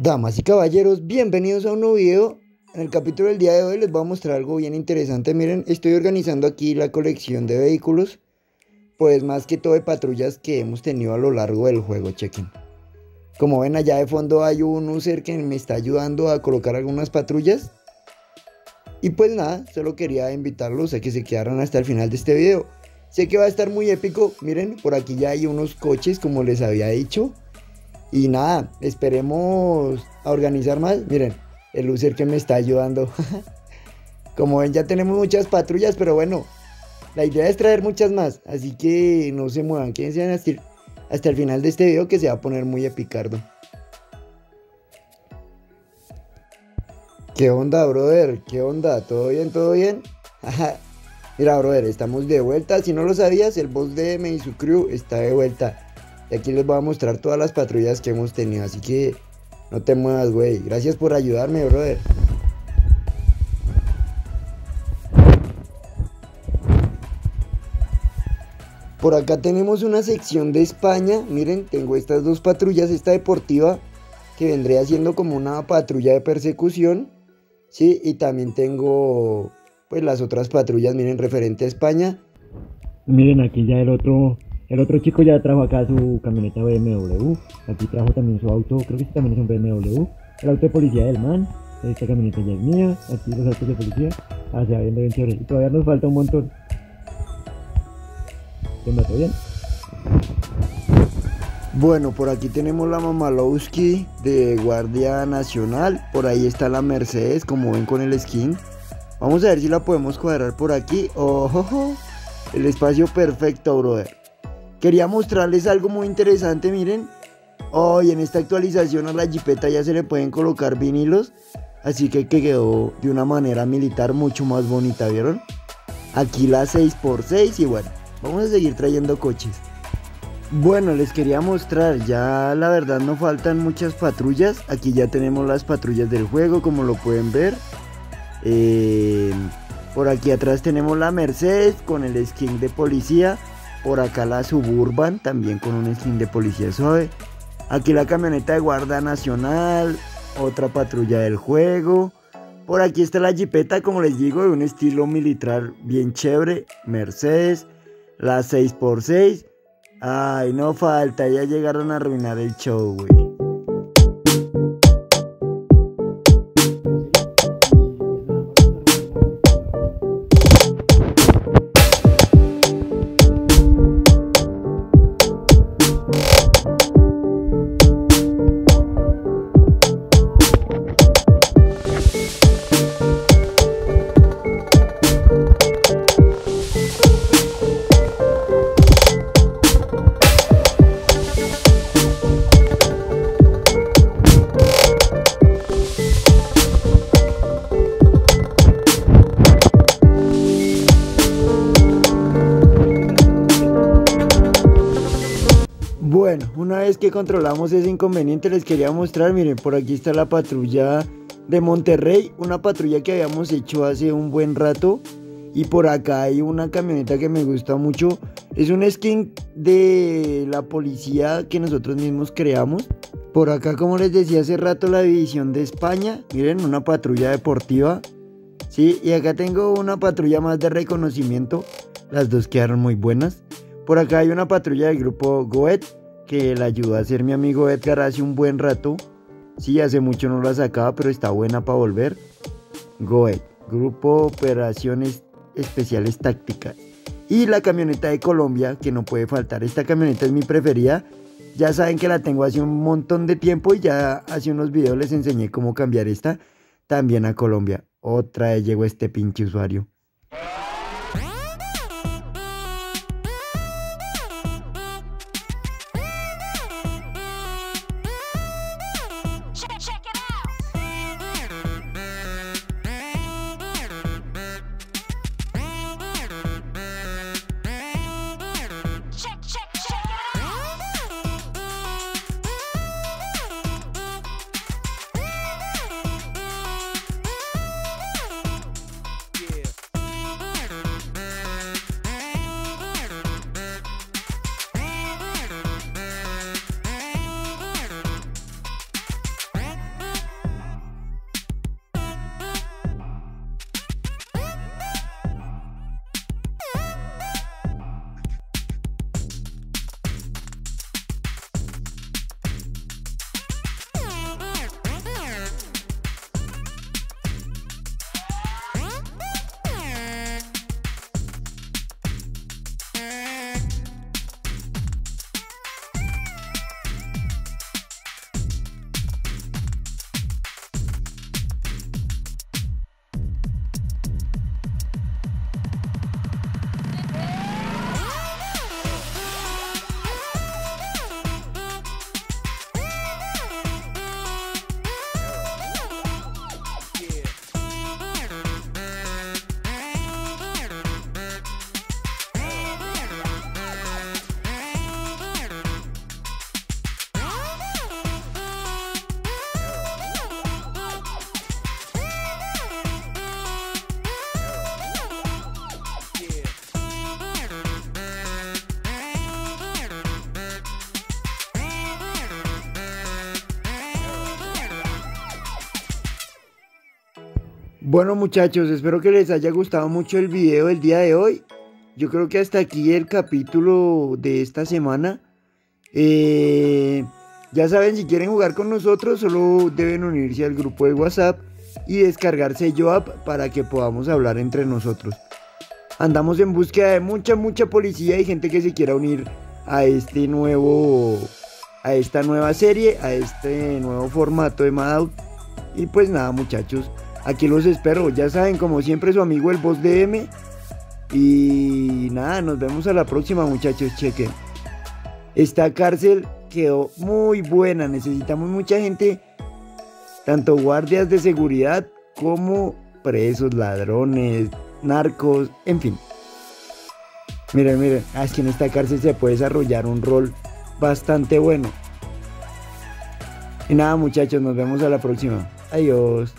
Damas y caballeros, bienvenidos a un nuevo video. En el capítulo del día de hoy les voy a mostrar algo bien interesante. Miren, estoy organizando aquí la colección de vehículos. Pues más que todo de patrullas que hemos tenido a lo largo del juego, chequen. Como ven allá de fondo hay un user que me está ayudando a colocar algunas patrullas. Y pues nada, solo quería invitarlos a que se quedaran hasta el final de este video. Sé que va a estar muy épico. Miren, por aquí ya hay unos coches como les había dicho. Y nada, esperemos a organizar más. Miren, el user que me está ayudando. Como ven, ya tenemos muchas patrullas, pero bueno, la idea es traer muchas más. Así que no se muevan, quédense hasta, hasta el final de este video que se va a poner muy epicardo. ¿Qué onda, brother? ¿Qué onda? ¿Todo bien? ¿Todo bien? Mira, brother, estamos de vuelta. Si no lo sabías, el boss de su crew está de vuelta. Y aquí les voy a mostrar todas las patrullas que hemos tenido. Así que no te muevas, güey. Gracias por ayudarme, brother. Por acá tenemos una sección de España. Miren, tengo estas dos patrullas. Esta deportiva que vendría siendo como una patrulla de persecución. Sí, y también tengo pues las otras patrullas, miren, referente a España. Miren, aquí ya el otro el otro chico ya trajo acá su camioneta BMW. Aquí trajo también su auto, creo que este también es un BMW. El auto de policía del man. Esta camioneta ya es mía. Aquí los autos de policía. Ah, se va viendo bien chévere. Y todavía nos falta un montón. ¿Qué me bien? Bueno, por aquí tenemos la Mamalowski de Guardia Nacional. Por ahí está la Mercedes, como ven con el skin. Vamos a ver si la podemos cuadrar por aquí. ¡Oh! El espacio perfecto, brother. Quería mostrarles algo muy interesante, miren. Hoy en esta actualización a la jipeta ya se le pueden colocar vinilos. Así que quedó de una manera militar mucho más bonita, ¿vieron? Aquí la 6x6 y bueno, vamos a seguir trayendo coches. Bueno, les quería mostrar, ya la verdad no faltan muchas patrullas. Aquí ya tenemos las patrullas del juego, como lo pueden ver. Eh, por aquí atrás tenemos la Mercedes con el skin de policía. Por acá la Suburban, también con un skin de policía suave. Aquí la camioneta de Guardia Nacional, otra patrulla del juego. Por aquí está la Jeepeta, como les digo, de un estilo militar bien chévere. Mercedes, la 6x6. Ay, no falta, ya llegaron a arruinar el show, güey. Bueno, una vez que controlamos ese inconveniente les quería mostrar, miren, por aquí está la patrulla de Monterrey, una patrulla que habíamos hecho hace un buen rato. Y por acá hay una camioneta que me gusta mucho. Es un skin de la policía que nosotros mismos creamos. Por acá, como les decía hace rato, la división de España. Miren, una patrulla deportiva. Sí, y acá tengo una patrulla más de reconocimiento. Las dos quedaron muy buenas. Por acá hay una patrulla del grupo Goet que la ayudó a ser mi amigo Edgar hace un buen rato. Sí, hace mucho no la sacaba, pero está buena para volver. Goet, Grupo Operaciones Especiales Tácticas. Y la camioneta de Colombia, que no puede faltar. Esta camioneta es mi preferida. Ya saben que la tengo hace un montón de tiempo y ya hace unos videos les enseñé cómo cambiar esta también a Colombia. Otra vez llegó este pinche usuario. Bueno muchachos, espero que les haya gustado mucho el video del día de hoy. Yo creo que hasta aquí el capítulo de esta semana. Eh, ya saben, si quieren jugar con nosotros, solo deben unirse al grupo de WhatsApp y descargarse YoApp para que podamos hablar entre nosotros. Andamos en búsqueda de mucha, mucha policía y gente que se quiera unir a este nuevo, a esta nueva serie, a este nuevo formato de Madout. Y pues nada, muchachos, aquí los espero. Ya saben, como siempre, su amigo el Boss DM. Y nada, nos vemos a la próxima, muchachos. Chequen. Esta cárcel quedó muy buena. Necesitamos mucha gente, tanto guardias de seguridad como presos, ladrones, narcos, en fin. Miren, miren, ah, es que en esta cárcel se puede desarrollar un rol bastante bueno. Y nada muchachos, nos vemos a la próxima. Adiós.